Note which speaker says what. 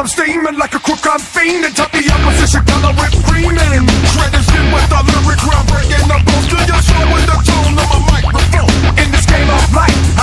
Speaker 1: I'm steaming like a crook I'm fiending. Top the opposition color and screaming Credits in with the lyric groundbreaking. Breaking the bones till you're with the tone of a microphone. In this game of life